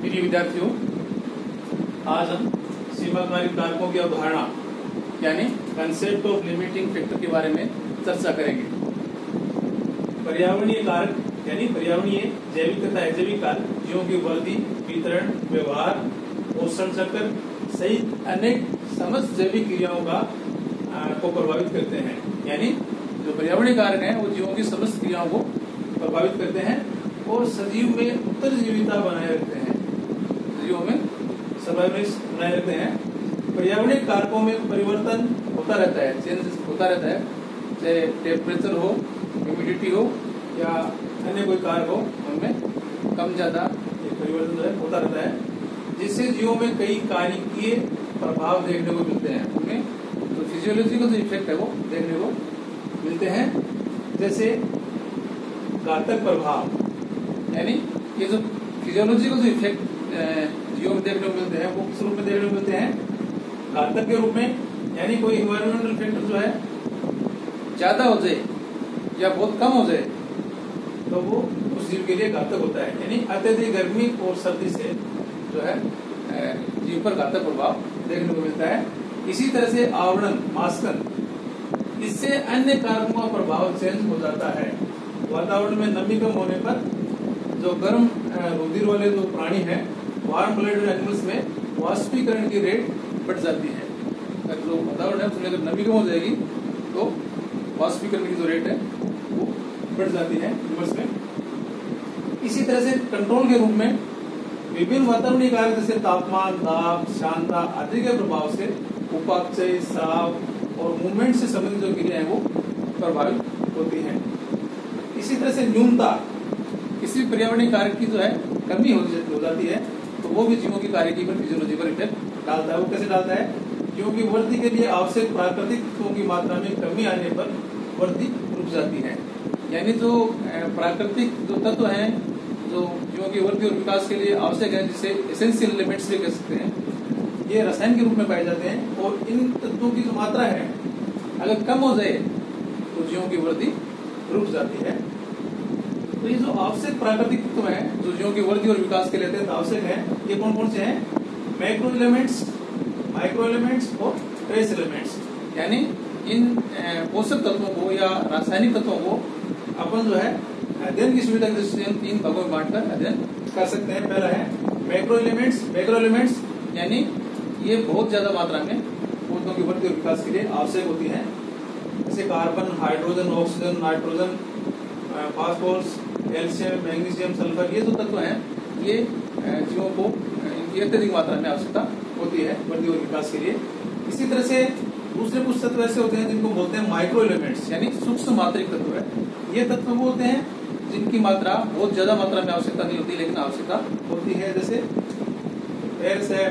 प्रिय विद्यार्थियों, आज हम सीमाकारी कारकों की अवधारणा, यानी कंसेप्ट ऑफ़ लिमिटिंग फैक्टर के बारे में चर्चा करेंगे। पर्यावरणीय कारक, यानी पर्यावरणीय जैविक तथा अजैविक कारक, जीवों की वृद्धि वितरण, व्यवहार, पोषण चक्र सहित अनेक समस्त जैविक क्रियाओं का को प्रभावित करते हैं। यानी जो पर्यावरणीय कारक हैं, वो जीवों की समस्त क्रियाओं को प्रभावित करते हैं और सजीव में उत्तरजीविता बनाए रखते हैं। सर्वाइवलिस बनाए रखते हैं। पर्यावरणीय कारकों में परिवर्तन होता रहता है चेंज होता रहता है। चाहे टेम्परेचर हो ह्यूमिडिटी हो, या अन्य कोई कारक हो, उनमें कम ज़्यादा परिवर्तन होता रहता है, जिससे जीवों में कई कार्यकीय प्रभाव देखने को मिलते हैं। उनमें जो फिजियोलॉजिकल जो इफ़ेक्ट है वो देखने को मिलते हैं। जैसे घातक प्रभाव, यानी ये जो फिजियोलॉजिकल जो इफ़ेक्ट जीवों में देखने को मिलते हैं, वो किस रूप में देखने को मिलते हैं? घातक के रूप में, यानी कोई इन्वायरमेंटल फैक्टर जो है, ज़्यादा हो जाए या बहुत कम हो जाए तो वो उस जीव के लिए घातक होता है। यानी अत्यधिक गर्मी और सर्दी से जो है जीव पर घातक प्रभाव देखने को मिलता है। इसी तरह से आवरण मास्कन इससे अन्य कारकों का प्रभाव चेंज हो जाता है। वातावरण में नमी कम होने पर जो गर्म रुधिर वाले जो प्राणी हैं वार्म ब्लडेड एनिमल्स में वाष्पीकरण की रेट बढ़ जाती है। अगर जो वातावरण है, उसमें अगर नमी कम हो जाएगी तो वाष्पीकरण की जो रेट है, वो बढ़ जाती है एनिमल्स में। इसी तरह से कंट्रोल के रूप में विभिन्न वातावरणीय कारक जैसे तापमान, दाब शांता आदि के प्रभाव से उपाक्षय साव और मूवमेंट से संबंधित जो क्रियाएँ वो प्रभावित होती हैं। इसी तरह से न्यूनता, किसी पर्यावरणीय कारक की जो है, कमी हो जाती है। तो वो भी जीवों की कार्यकी पर फिजियोलॉजी पर इफ़ेक्ट डालता है। वो कैसे डालता है? जीवों की वृद्धि के लिए आवश्यक प्राकृतिक तत्वों की मात्रा में कमी आने पर वृद्धि रुक जाती है। यानी जो प्राकृतिक जो तत्व हैं, जो जीवों की वृद्धि और विकास के लिए आवश्यक है, जिसे एसेंशियल एलिमेंट्स भी कह सकते हैं, ये रसायन के रूप में पाए जाते हैं और इन तत्वों की जो मात्रा है, अगर कम हो जाए तो जीवों की वृद्धि रुक जाती है। ये जो आवश्यक प्राकृतिक तत्व है, जो जीवों की वृद्धि और विकास के लिए अत्यंत आवश्यक है, ये कौन कौन से हैं? मैक्रो एलिमेंट्स माइक्रो एलिमेंट्स और ट्रेस एलिमेंट्स यानी इन पोषक तत्वों को या रासायनिक तत्वों को अपन जो है, अध्ययन की सुविधा के दृष्टि तीन भागों में बांटकर अध्ययन कर सकते हैं। पहला है मैक्रो एलिमेंट्स मैक्रो एलिमेंट्स यानी ये बहुत ज़्यादा मात्रा में पौधों की वृद्धि और विकास के लिए आवश्यक होती है। जैसे carbon hydrogen oxygen nitrogen phosphorus calcium magnesium, sulphur, ये जो तत्व हैं, ये जीवों को इनकी अत्यधिक मात्रा में आवश्यकता होती है वृद्धि और विकास के लिए। इसी तरह से दूसरे कुछ तत्व ऐसे होते हैं जिनको बोलते हैं माइक्रो एलिमेंट्स यानी सूक्ष्म मात्रिक तत्व है। ये तत्व वो होते हैं जिनकी मात्रा बहुत ज़्यादा मात्रा में आवश्यकता नहीं होती, लेकिन आवश्यकता होती है। जैसे एर्स है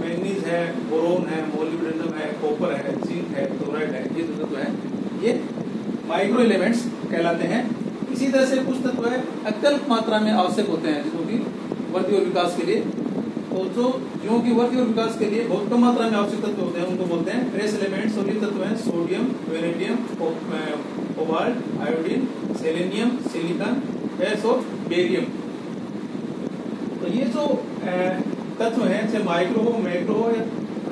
मैग्नीज है, बोरोन है, मोलिब्डेनम है, कॉपर है, जिंक है, क्लोराइड है, ये जो तत्व है, ये माइक्रो एलिमेंट्स कहलाते हैं। इसी तरह से कुछ तत्व है, अत्यल्प मात्रा में आवश्यक होते हैं जिसको की वृद्धि और विकास के लिए। तो जो जीवों की वृद्धि और विकास के लिए बहुत कम मात्रा में आवश्यक तत्व होते हैं, उनको बोलते हैं ट्रेस एलिमेंट्स। और ये तत्व हैं sodium vanadium cobalt, iodine, selenium, silicon face और बेरियम। तो ये जो तत्व हैं, चाहे माइक्रो हो, मैक्रो हो, या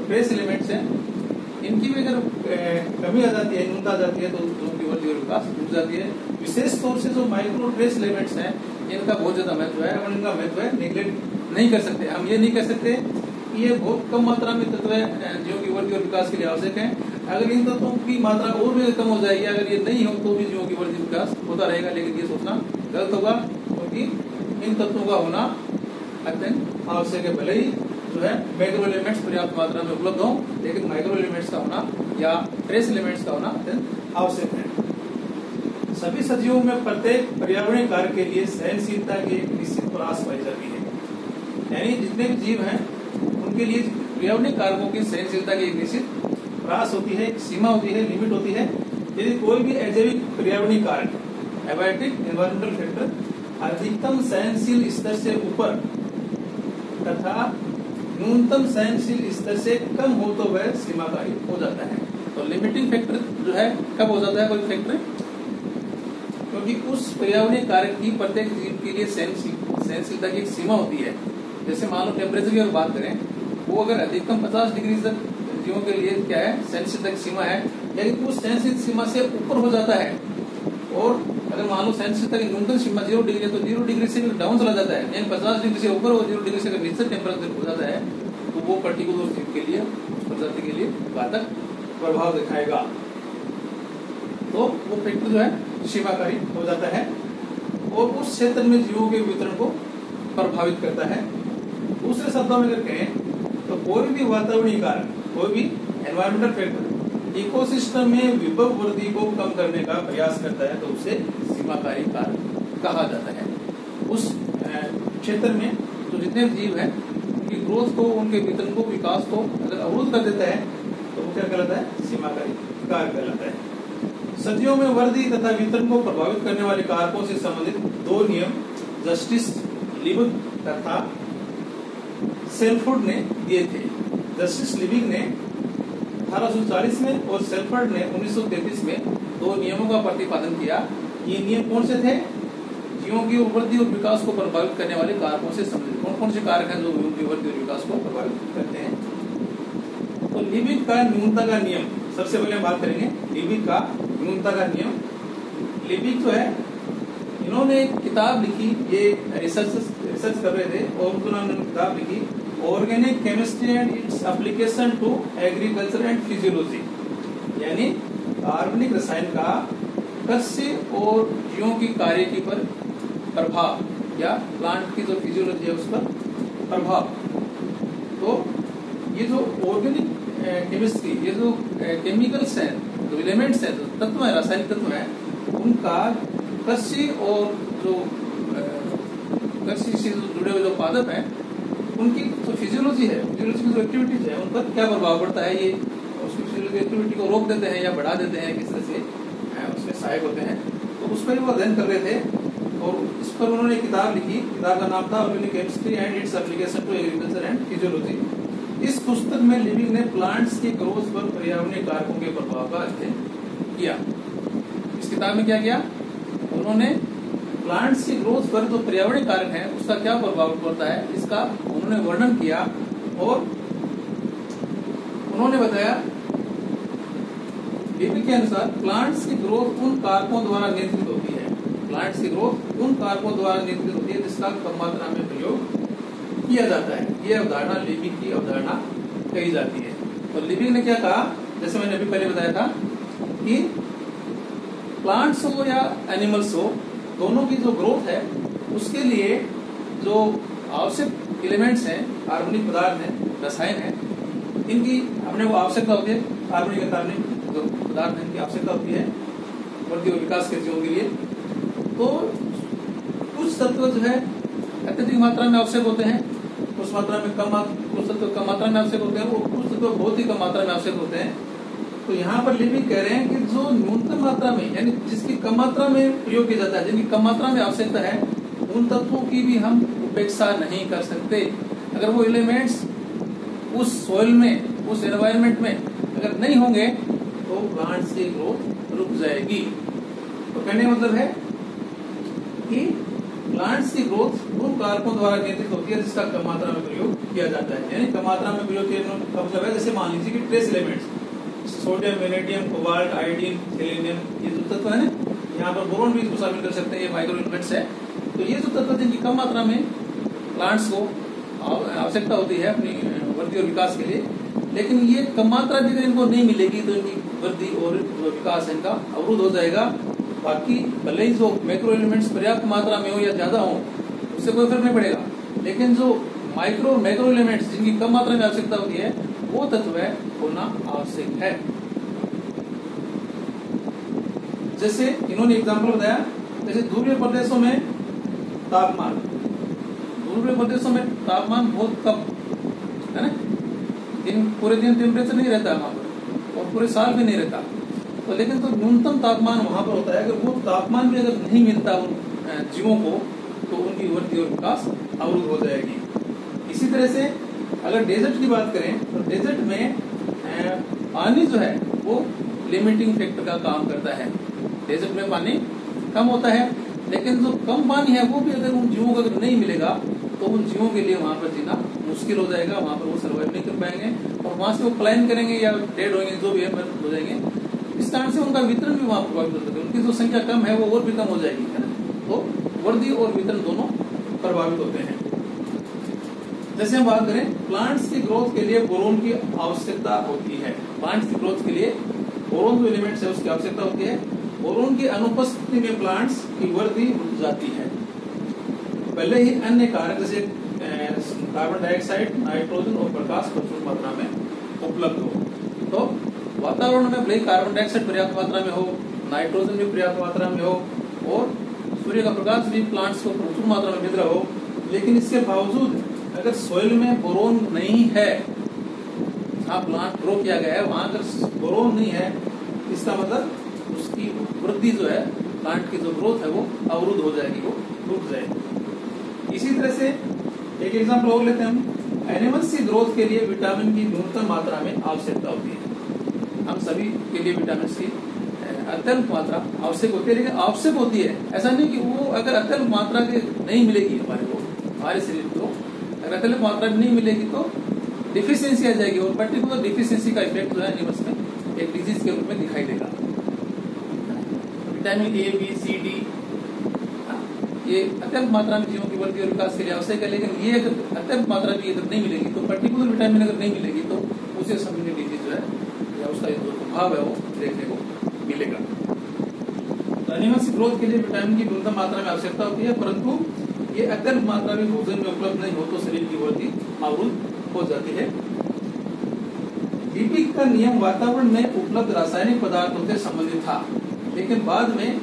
ट्रेस एलिमेंट्स हैं, इनकी भी अगर कमी आ जाती है, न्यूनता आ जाती है तो जीवों की वृद्धि और विकास रुक जाती है। विशेष तौर से जो माइक्रो ट्रेस एलिमेंट्स हैं, इनका बहुत ज़्यादा महत्व है और इनका महत्व है निगलेक्ट नहीं कर सकते। हम ये नहीं कह सकते ये बहुत कम मात्रा में तत्व जीवों की वृद्धि और विकास के लिए आवश्यक है। अगर इन तत्वों की मात्रा और भी कम हो जाएगी, अगर ये नहीं हो तो भी जीवों की वृद्धि विकास होता रहेगा, लेकिन ये सोचना गलत होगा, क्योंकि इन तत्वों का होना अत्यंत आवश्यक है। भले ही जो है माइक्रो एलिमेंट्स पर्याप्त मात्रा में उपलब्ध हो, लेकिन माइक्रो एलिमेंट्स का होना या ट्रेस एलिमेंट्स का होना अत्यंत आवश्यक है। सभी सजीवों में प्रत्येक पर्यावरणीय कार्य के लिए सहनशीलता की एक निश्चित प्रयास पाई जाती है। यानी जितने भी जीव हैं, उनके लिए पर्यावरणीय कारकों की सहनशीलता की एक निश्चित प्रयास होती है सीमा होती है, लिमिट होती है। यदि कोई भी अजैविक पर्यावरणीय कारक एबायोटिक एनवायरमेंटल फैक्टर अधिकतम सहनशील स्तर से ऊपर तथा न्यूनतम सहनशील स्तर से कम हो तो वह सीमाकारी हो जाता है। तो लिमिटिंग फैक्टर जो है, कब हो जाता है कोई फैक्टर क्योंकि उस पर्यावरणीय कारक की प्रत्येक जीव के लिए सहनशीलता की एक सीमा होती है। जैसे मान लो टेम्परेचर की अगर बात करें, वो अगर अधिकतम 50 डिग्री तक जीवों के लिए क्या है? सेंसिटिव तक सीमा है। लेकिन उस सेंसिटिव सीमा से ऊपर हो जाता है। और अगर मान लो सेंसिटिव तक न्यूनतम सीमा ज़ीरो डिग्री है तो ज़ीरो डिग्री से डाउन चला जाता है। यानी पचास डिग्री से ऊपर और ज़ीरो डिग्री से अगर नीचे टेम्परेचर हो जाता है तो वो पर्टिकुलर जीव के लिए, प्रजाति के लिए घातक प्रभाव दिखाएगा। तो वो फैक्टर जो है सीमाकारी हो जाता है। और उस क्षेत्र में जीवों के वितरण को प्रभावित करता है। दूसरे शब्दों में अगर कहें तो कोई भी वातावरणीय कारण, कोई भी एनवायरमेंटल फैक्टर इकोसिस्टम में विभव वृद्धि को कम करने का प्रयास करता है तो उसे सीमाकारी कारक कहा जाता है। उस क्षेत्र में तो जितने जीव हैं, उनकी ग्रोथ को, उनके वितरण को, विकास को अगर अवरुद्ध कर देता है तो वो क्या कहलाता है? सीमाकारी कारक कहलाता है। सदियों में वृद्धि तथा वितरण को प्रभावित करने वाले कारकों से संबंधित दो नियम, जस्टिस लिविंग तथा सेल्फुड ने दिए थे। जस्टिस लिविंग ने 1840 में और सेल्फर्ड ने 1933 में दो नियमों का प्रतिपादन किया। ये नियम कौन से थे? जीवों की वृद्धि और विकास को प्रभावित करने वाले कारकों से संबंधित। कौन कौन से कारक हैं जो जीवों की वृद्धि और विकास को प्रभावित करते हैं? तो लिविंग का न्यूनता का नियम, सबसे पहले हम बात करेंगे। लिविंग का न्यूनता का नियम लिपिक जो है। इन्होंने किताब लिखी, ये रिसर्च रिसर्च कर रहे थे, और उन्होंने किताब लिखी organic chemistry and its application to agriculture and physiology यानी कार्बनिक रसायन का कृषि और जीवों की कार्य की पर प्रभाव, या प्लांट की जो फिजियोलॉजी है उस पर प्रभाव। तो ये जो ऑर्गेनिक केमिस्ट्री ये जो केमिकल्स हैं जो एलिमेंट्स है तत्व है, रासायनिक तत्व है, उनका कृषि और जो कृषि से जुड़े हुए जो पादप है, उनकी जो फिजियोलॉजी है फिजियोलॉजी की जो एक्टिविटीज़ है, उन पर क्या प्रभाव पड़ता है ये? उसकी फिजियोलॉजी एक्टिविटी को रोक देते हैं या बढ़ा देते हैं, किस तरह से उसमें सहायक होते हैं? तो उस पर वो अध्ययन कर रहे थे, और इस पर उन्होंने किताब लिखी, किताब का नाम था organic chemistry and its application to agriculture and physiology इस पुस्तक में लिविंग ने प्लांट्स के ग्रोथ पर पर्यावरणीय कारकों के प्रभाव का अध्ययन किया। इस किताब में क्या किया? उन्होंने प्लांट्स की ग्रोथ पर जो पर्यावरणीय कारक है, उसका क्या प्रभाव पड़ता है, इसका उन्होंने वर्णन किया और उन्होंने बताया लिविंग के अनुसार प्लांट्स की ग्रोथ उन कारकों द्वारा नियंत्रित होती है। प्लांट्स की ग्रोथ उन कारकों द्वारा नियंत्रित होती है जिसका कम मात्रा में प्रयोग किया जाता है। ये अवधारणा लिविंग की अवधारणा कही जाती है। तो लिविंग ने क्या कहा? जैसे मैंने अभी पहले बताया था कि प्लांट्स हो या एनिमल्स हो, दोनों की जो ग्रोथ है, उसके लिए जो आवश्यक एलिमेंट्स हैं कार्बनिक पदार्थ हैं, रसायन है, इनकी हमने वो आवश्यकता होती है। कार्बनिक कार्बनिक जो पदार्थ इनकी आवश्यकता होती है वृद्धि और विकास के जीवों के लिए। तो कुछ तत्व जो है, अत्यधिक मात्रा में आवश्यक होते हैं। मात्रा में कम कुछ तत्व कम मात्रा में आवश्यक होते हैं, वो कुछ तत्व बहुत ही कम मात्रा में आवश्यक होते हैं। तो यहाँ पर लिविंग कह रहे हैं कि जो न्यूनतम मात्रा में, यानी जिसकी कम मात्रा में प्रयोग किया जाता है, जिनकी कम मात्रा में आवश्यकता है, उन तत्वों की भी हम उपेक्षा नहीं कर सकते। अगर वो एलिमेंट्स उस सोइल में, उस एनवायरमेंट में अगर नहीं होंगे तो प्लांट्स की ग्रोथ रुक जाएगी। तो कहने का मतलब है कि प्लांट्स की ग्रोथ उन कारकों द्वारा नियंत्रित होती है जिसका कम मात्रा में प्रयोग किया जाता है। यानी कम मात्रा में प्रयोग किया मतलब है जैसे मान लीजिए कि trace elements sodium vanadium cobalt iodine selenium ये जो तत्व है यहाँ पर बोरोन भी इसको शामिल कर सकते हैं, ये माइक्रो एलिमेंट्स है। तो ये जो तत्व जिनकी कम मात्रा में प्लांट्स को आवश्यकता होती है अपनी, वृद्धि और विकास के लिए, लेकिन ये कम मात्रा भी इनको नहीं मिलेगी तो इनकी वृद्धि और विकास इनका अवरुद्ध हो जाएगा। बाकी भले ही जो माइक्रो एलिमेंट्स पर्याप्त मात्रा में हो या ज़्यादा हो, उससे कोई फ़र्क नहीं पड़ेगा। लेकिन जो माइक्रो मैक्रो एलिमेंट्स जिनकी कम मात्रा में आवश्यकता होती है, वो तत्व होना आवश्यक है। जैसे इन्होंने एग्ज़ाम्पल बताया, जैसे ध्रुवीय प्रदेशों में तापमान। ध्रुवीय प्रदेशों में तापमान बहुत कम, है ना? दिन, पूरे दिन टेम्परेचर नहीं रहता वहाँ पर, और पूरे साल भी नहीं रहता। तो लेकिन तो न्यूनतम तापमान वहाँ पर होता है। अगर वो तापमान भी अगर नहीं मिलता उन जीवों को तो उनकी वृद्धि और विकास अवरुद्ध हो जाएगी। इसी तरह से अगर डेजर्ट की बात करें तो डेजर्ट में पानी जो है, वो लिमिटिंग फैक्टर का काम करता है। डेजर्ट में पानी कम होता है, लेकिन जो कम पानी है, वो भी अगर उन जीवों को अगर नहीं मिलेगा तो उन जीवों के लिए वहाँ पर जीना मुश्किल हो जाएगा। वहाँ पर वो सर्वाइव नहीं कर पाएँगे और वहाँ से वो प्लान करेंगे या डेड होंगे, जो भी है हो जाएँगे। इस कारण से उनका वितरण भी वहाँ प्रभावित हो सकता है उनकी जो संख्या कम है, वो और भी कम हो जाएगी। तो वर्दी और वितरण दोनों प्रभावित होते हैं। जैसे हम बात करें प्लांट्स की ग्रोथ के लिए बोरोन की आवश्यकता होती है। प्लांट्स की ग्रोथ के लिए बोरोन जो एलिमेंट्स है, उसकी आवश्यकता होती है। बोरोन की अनुपस्थिति में प्लांट्स की वृद्धि रुक जाती है। पहले ही अन्य कारक जैसे कार्बन डाइऑक्साइड नाइट्रोजन और प्रकाश प्रचुर मात्रा में उपलब्ध हो। तो वातावरण में भले कार्बन डाइऑक्साइड पर्याप्त मात्रा में हो नाइट्रोजन भी पर्याप्त मात्रा में हो, और सूर्य का प्रकाश भी प्लांट्स को प्रचुर मात्रा में मिल रहा हो, लेकिन इसके बावजूद अगर सोइल में बोरोन नहीं है, जहाँ प्लांट ग्रो किया गया है, वहाँ अगर बोरोन नहीं है, इसका मतलब उसकी वृद्धि जो है प्लांट की जो ग्रोथ है वो अवरुद्ध हो जाएगी, वो रुक जाएगी। इसी तरह से एक एग्ज़ाम्पल और लेते हैं हम। एनिमल्स की ग्रोथ के लिए विटामिन की न्यूनतम मात्रा में आवश्यकता होती है। हम सभी के लिए विटामिन सी अत्यंत मात्रा आवश्यक होती है, लेकिन आवश्यक होती है। ऐसा नहीं कि वो अगर अत्यंत मात्रा के नहीं मिलेगी हमारे को, हमारे शरीर को, अगर अत्यंत मात्रा नहीं मिलेगी तो डिफिशियंसी आ जाएगी और पर्टिकुलर डिफिशियंसी का इफ़ेक्ट जो है एनिमल्स में एक डिज़ीज़ के रूप में दिखाई देगा। Vitamin A B C D ये अत्यंत मात्रा में जीवों की वृद्धि और विकास के लिए आवश्यक है, लेकिन ये अगर अत्यंत मात्रा में अगर नहीं मिलेगी तो पर्टिकुलर विटामिन अगर नहीं मिलेगी तो उसे संबंधित डिज़ीज़ जो है उसका जो प्रभाव है वो, देखने को मिलेगा। तो एनिमल्स ग्रोथ के लिए विटामिन की न्यूनतम मात्रा में आवश्यकता होती है, परंतु ये अत्यंत मात्रा में भोजन में उपलब्ध नहीं हो तो शरीर की वृद्धि अवरुद्ध हो जाती है। डीपी का नियम वातावरण में उपलब्ध रासायनिक पदार्थों से संबंधित था, लेकिन बाद में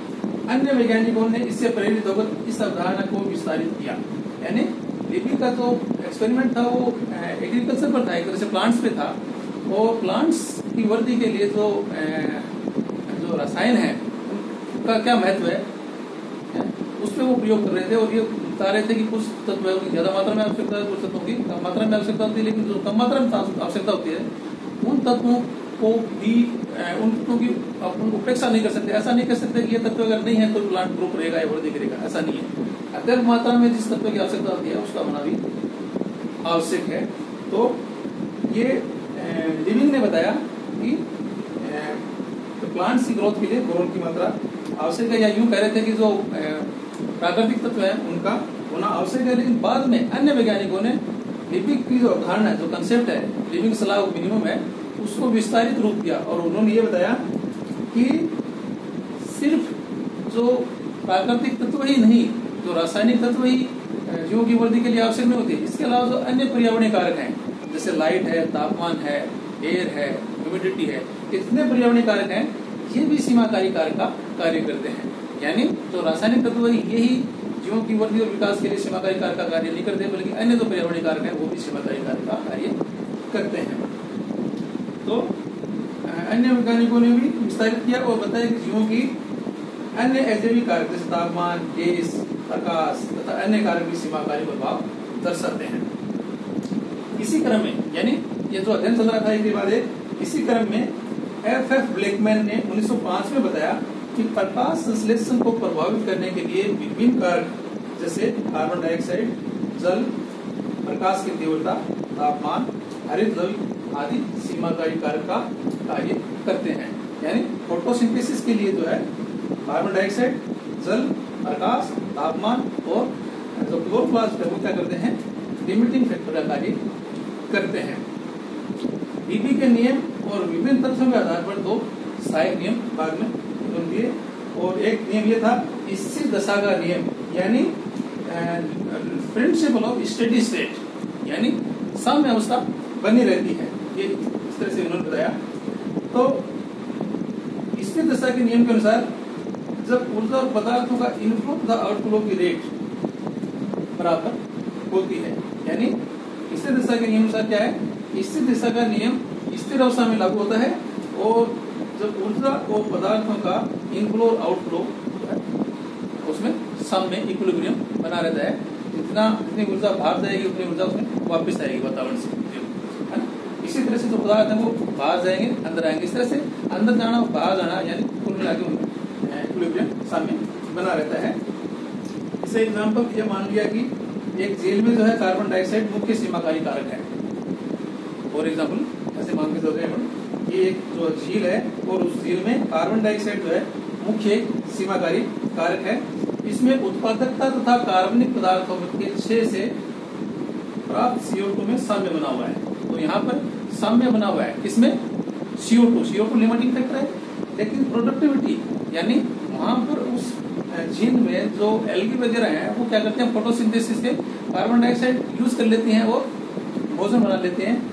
अन्य वैज्ञानिकों ने इससे प्रेरित होकर इस अवधारणा को विस्तारित किया। यानी डीपी का जो एक्सपेरिमेंट था, वो एग्रीकल्चर पर था, एक तरह से प्लांट्स पे था, और प्लांट्स की वृद्धि के लिए जो जो रसायन है, उनका क्या महत्व है? उस पर वो प्रयोग कर रहे थे और ये बता रहे थे कि कुछ तत्व है ज़्यादा मात्रा में आवश्यकता है, कुछ तत्वों की कम मात्रा में आवश्यकता होती है, लेकिन जो कम मात्रा में आवश्यकता होती है, उन तत्वों को भी उन तत्वों की उपेक्षा नहीं कर सकते। ऐसा नहीं कर सकते कि ये तत्व अगर नहीं है तो प्लांट ग्रुप रहेगा, या वृद्धि करेगा ऐसा नहीं है। अत्यंत मात्रा में जिस तत्व की आवश्यकता होती है, उसका होना भी आवश्यक है। तो ये लिविंग ने बताया कि तो प्लांट्स की ग्रोथ के लिए बोरोन की मात्रा आवश्यक है या यूँ कह रहे थे कि जो प्राकृतिक तत्व है, उनका होना आवश्यक है, लेकिन बाद में अन्य वैज्ञानिकों ने लिपिक की जो अवधारणा जो कंसेप्ट है लिविंग सलाह मिनिमम है, उसको विस्तारित रूप दिया और उन्होंने ये बताया कि सिर्फ़ जो प्राकृतिक तत्व ही नहीं, जो रासायनिक तत्व ही जीवों की वृद्धि के लिए आवश्यक नहीं होती, इसके अलावा जो अन्य पर्यावरणीय कारक हैं, जैसे लाइट है, तापमान है एयर है ह्यूमिडिटी है। इतने पर्यावरणीय कारक हैं, ये भी सीमाकारी कारक का कार्य करते हैं। यानी जो रासायनिक तत्व यही जीवों की वृद्धि और विकास के लिए सीमाकारी कारक का कार्य नहीं करते, बल्कि अन्य जो पर्यावरणीय कारक है, वो भी सीमाकारी कारक का कार्य करते हैं। तो अन्य वैज्ञानिकों ने भी विस्तारित किया और बताया कि जीवों की अन्य अजैविक कारक, जैसे तापमान, गैस, प्रकाश तथा अन्य कारक भी सीमाकारी प्रभाव दर्शाते हैं। इसी क्रम में, यानी ये जो अध्ययन चल रहा था एक बाद इसी क्रम में एफ़ एफ़ ब्लैकमैन ने 1905 में बताया कि प्रकाश संश्लेषण को प्रभावित करने के लिए विभिन्न कारक जैसे कार्बन डाइऑक्साइड जल, प्रकाश की तीव्रता, तापमान, हरित द्रव्य आदि सीमाकारी कारक का कार्य करते हैं। यानी फोटोसिंथेसिस के लिए जो है कार्बन डाइऑक्साइड जल, प्रकाश, तापमान और जो क्लोरोप्लास्ट है वो क्या करते हैं? लिमिटिंग फैक्टर का कार्य करते हैं। डीपी के नियम और विभिन्न तथ्यों के आधार पर दो सहायक नियम बाद में दिए और एक नियम ये था स्थिर दशा का नियम, यानी प्रिंसिपल ऑफ़ स्टेडी स्टेट यानी साम्य अवस्था बनी रहती है। ये इस तरह से उन्होंने बताया। तो स्थिर दशा के नियम के अनुसार, जब ऊर्जा और पदार्थों का इनफ्लो तथा आउटफ्लो की रेट बराबर होती है, यानी स्थिर दिशा के नियम अनुसार क्या है? स्थिर दिशा का नियम स्थिर अवस्था में लागू होता है और जब ऊर्जा और पदार्थों का इनफ्लो और आउटफ्लो उसमें सम में इक्विलिब्रियम बना रहता है। जितना, जितनी ऊर्जा बाहर जाएगी, उतनी ऊर्जा उसमें वापस आएगी वातावरण से। इसी तरह से जो पदार्थ है, वो बाहर जाएँगे, अंदर आएँगे। इस तरह से अंदर जाना बाहर जाना, यानी कुल मिला के इक्विलिब्रियम सम में बना रहता है। इसे एग्ज़ाम्पल ये मान लिया कि एक झील में जो है कार्बन डाइऑक्साइड मुख्य सीमाकारी कारक है। फॉर एग्ज़ाम्पल मान के चलते हैं ये एक जो झील है, और उस झील में कार्बन डाइऑक्साइड जो है, मुख्य सीमाकारी कारक है। इसमें उत्पादकता तथा कार्बनिक पदार्थों के छह से प्राप्त सीओ टू में साम्य बना हुआ है। तो यहाँ पर साम्य बना हुआ है। किसमें? CO two CO two limiting factor है। लेकिन प्रोडक्टिविटी यानी वहाँ पर उस झील में जो एलगी वगैरह है, वो क्या करते हैं? फोटोसिंथेसिस से कार्बन डाइऑक्साइड यूज़ कर लेते हैं और भोजन बना लेते हैं।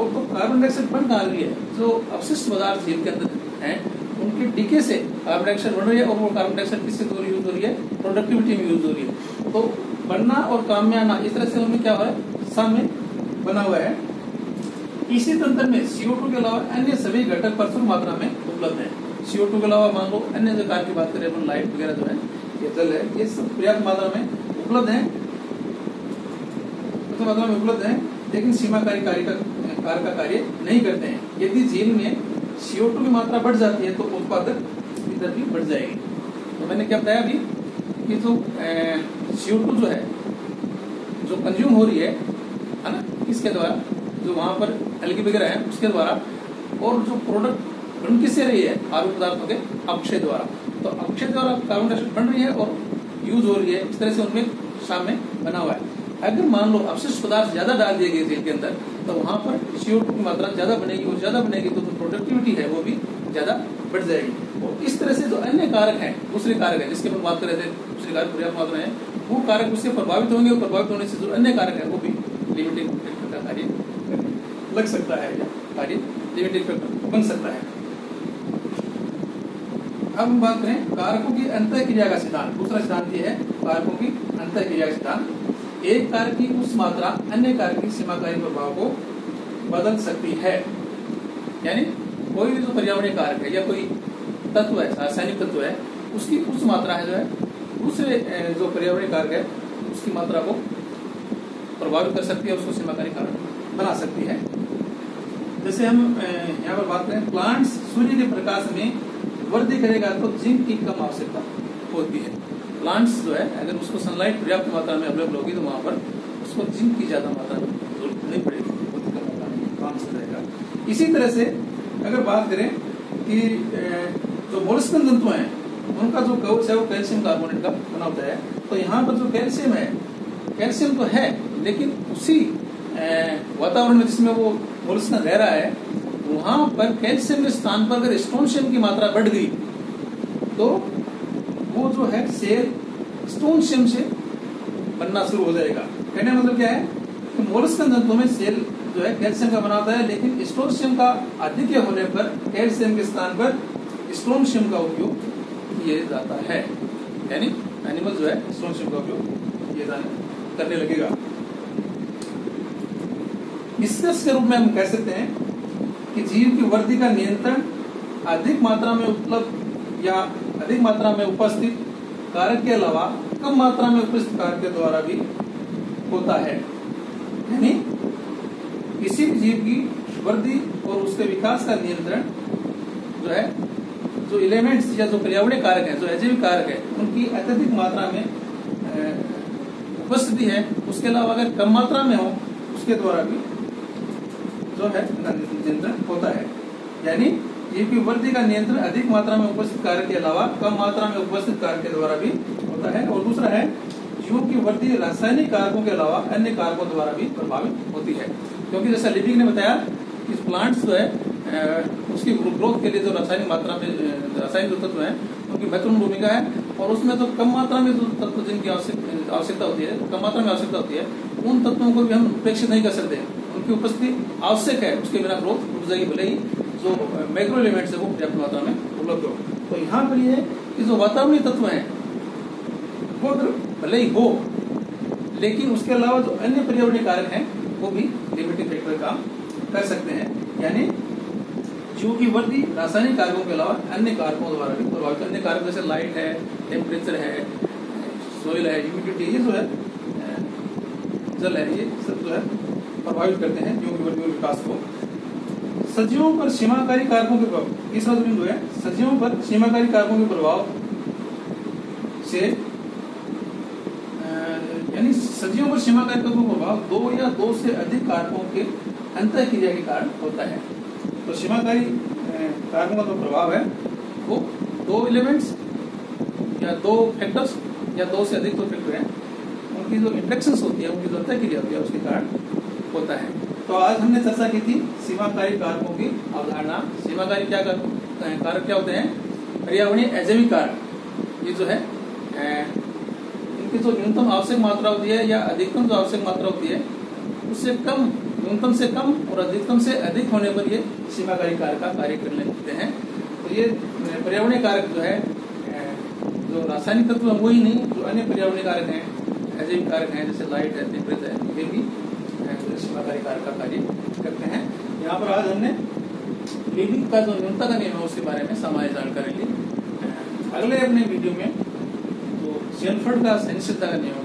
और तो कार्बन डाइऑक्साइड बन कहा रही है जो अपशिष्ट पदार्थ झील के अंदर है, उनके डीके से कार्बन डाइऑक्साइड बन रही है और वो कार्बन डाइऑक्साइड किससे दूर यूज़ हो रही है? प्रोडक्टिविटी में यूज़ हो रही है। तो बनना और काम में आना, इस तरह से उनमें क्या हो रहा है? सामने बना हुआ है। इसी तंत्र में सीओ के अलावा अन्य सभी घटक प्रचुर मात्रा में उपलब्ध है। सीओ के अलावा मान लो, अन्य जो कार्य की बात करें लाइट वगैरह जो है ये जल है, ये सब पर्याप्त मात्रा में उपलब्ध है। तो मात्रा में उपलब्ध है, लेकिन सीमाकारी कार्य का कार्य का कार्य नहीं करते हैं। यदि झील में सीओ टू की मात्रा बढ़ जाती है तो उत्पादक दर भी बढ़ जाएगी। तो मैंने क्या बताया अभी कि जो सीओ जो है, जो कंज्यूम हो रही है है ना किसके द्वारा, जो वहाँ पर एलगी वगैरह है, उसके द्वारा, और जो प्रोडक्ट बन किससे रही है आरोप पदार्थों के अक्षय द्वारा। तो अक्षय द्वारा कार्बन डाइऑक्साइड बन रही है और यूज़ हो रही है, इस तरह से उनमें सामने बना हुआ है। अगर मान लो अपशिष्ट पदार्थ ज़्यादा डाल दिए गए जेल के अंदर तो वहाँ पर सीओ की मात्रा ज़्यादा बनेगी और ज़्यादा बनेगी तो प्रोडक्टिविटी है वो भी ज़्यादा बढ़ जाएगी। और इस तरह से जो अन्य कारक है, दूसरे कारक है, जिसके हम बात कर रहे थे, दूसरे कारक पर्याप्त मात्रा है, वो कारक उससे प्रभावित होंगे और प्रभावित होने से जो अन्य कारक है, वो भी लिमिटिंग फैक्टर का कार्य लग सकता है, कार्य लिमिटिंग फैक्टर बन सकता है। अब हम बात करें कारकों की अंत क्रिया का सिद्धांत। दूसरा सिद्धांत ये है, कारकों की अंत क्रिया का सिद्धांत। एक कारक की उस मात्रा अन्य कारक की सीमाकारी प्रभाव को बदल सकती है। यानी कोई भी जो पर्यावरणीय कारक है या कोई तत्व है रासायनिक तत्व है, उसकी उस मात्रा है जो है, दूसरे जो पर्यावरणीय कारक है, उसकी मात्रा को प्रभावित कर सकती है, उसको सीमाकारी कारक बना सकती है। जैसे हम यहाँ पर बात करें, प्लांट्स सूर्य के प्रकाश में वृद्धि करेगा तो जिंक की कम आवश्यकता होती है। प्लांट्स जो है, अगर उसको सनलाइट पर्याप्त मात्रा में अवेलेबल होगी तो वहाँ पर उसको जिंक की ज़्यादा मात्रा में ज़रूरत नहीं पड़ेगी, बहुत कम काम से रहेगा। इसी तरह से अगर बात करें कि जो मोलस्कन तंतु हैं, उनका जो कवच है वो कैल्शियम कार्बोनेट का बना होता है तो यहाँ पर जो कैल्शियम है, कैल्शियम तो है, लेकिन उसी वातावरण में जिसमें वो मोलस्कन रह रहा है, वहाँ पर कैल्शियम के स्थान पर अगर स्टोनशियम की मात्रा बढ़ गई तो वो जो है सेल स्टोनशियम से बनना शुरू हो जाएगा। कहने मतलब क्या है? कि मोलस्कन तंतु में सेल जो है कैल्शियम का बनाता है, लेकिन स्टोनशियम का अधिक होने पर कैल्शियम के स्थान पर स्टोनशियम का उपयोग किया जाता है। यानी एनिमल जो है स्टोनशियम का उपयोग किया जाने, करने लगेगा। निष्कर्ष के रूप में हम कह सकते हैं कि जीव की वृद्धि का नियंत्रण अधिक मात्रा में उपलब्ध या अधिक मात्रा में उपस्थित कारक के अलावा कम मात्रा में उपस्थित कारक के द्वारा भी होता है। यानी किसी भी जीव की वृद्धि और उसके विकास का नियंत्रण जो है, जो एलिमेंट्स या जो पर्यावरणीय कारक है, जो अजैविक कारक है, उनकी अत्यधिक मात्रा में उपस्थिति है। उसके अलावा अगर कम मात्रा में हो, उसके द्वारा भी जो है, नियंत्रण होता है। यानी की वृद्धि का नियंत्रण अधिक मात्रा में उपस्थित कार्य के अलावा कम मात्रा में उपस्थित कार्य के द्वारा भी होता है। और दूसरा है जीवों की वृद्धि रासायनिक कारकों के अलावा अन्य कारकों द्वारा भी प्रभावित होती है। क्योंकि जैसा लिपिक ने बताया कि प्लांट्स जो है उसकी ग्रोथ के लिए जो रासायनिक मात्रा में रासायनिक तत्व है, उनकी महत्वपूर्ण भूमिका है। और उसमें तो कम मात्रा में जो तत्व जिनकी आवश्यकता होती है, कम मात्रा में आवश्यकता होती है, उन तत्वों को भी हम उपेक्षित नहीं कर सकते। उनकी उपस्थिति आवश्यक है, उसके बिना ग्रोथ रुक जाएगी, भले ही जो माइक्रो एलिमेंट्स है वो पर्याप्त मात्रा में उपलब्ध हो। तो यहाँ पर ये कि जो वातावरणीय तत्व है, वो अगर भले ही हो, लेकिन उसके अलावा जो अन्य पर्यावरणीय कारक हैं, वो भी लिमिटिंग फैक्टर काम कर सकते हैं। यानी जीव की वृद्धि रासायनिक कारकों के अलावा अन्य कारकों द्वारा भी प्रभावित अन्य कारक जैसे लाइट है टेम्परेचर है सोइल है ह्यूमिडिटी ये जो है जल है, ये सब जो है प्रभावित करते हैं जीव की वृद्धि और विकास को सजीवों पर सीमाकारी कारकों के प्रभाव तीसरा जो बिंदु है सजीवों पर सीमाकारी कारकों के प्रभाव से यानी सजीवों पर सीमा कारकों का प्रभाव दो या दो से अधिक कारकों के अंतर क्रिया के कारण होता है। तो सीमाकारी कारकों का जो प्रभाव है, वो दो एलिमेंट्स या दो फैक्टर्स या दो से अधिक जो फैक्टर हैं, उनकी जो इंट्रेक्शन होती है, उनकी जो अंतर क्रिया होती है, उसके कारण होता है। तो आज हमने चर्चा की थी सीमाकारी कारकों की अवधारणा। सीमाकारी क्या कारक क्या होते हैं? पर्यावरणीय अजैविक कारक। ये जो है इनकी जो न्यूनतम आवश्यक मात्रा होती है या अधिकतम जो आवश्यक मात्रा होती है, उससे कम, न्यूनतम से कम और अधिकतम से अधिक होने पर ये सीमाकारी कारक का कार्य करने लगते हैं। तो ये पर्यावरणीय कारक जो है जो रासायनिक तत्व है वही नहीं, जो अन्य पर्यावरणीय कारक हैं अजैविक कारक हैं, जैसे लाइट है टेम्परेचर है, ये भी सीमाकारी कारक का कार्य करते हैं। यहाँ पर आज हमने लिविंग का जो न्यूनतम नियम है, उसके बारे में सामान्य जानकारी ली। अगले अपने वीडियो में तो सेनफर्ड का सहिष्णुता का नियम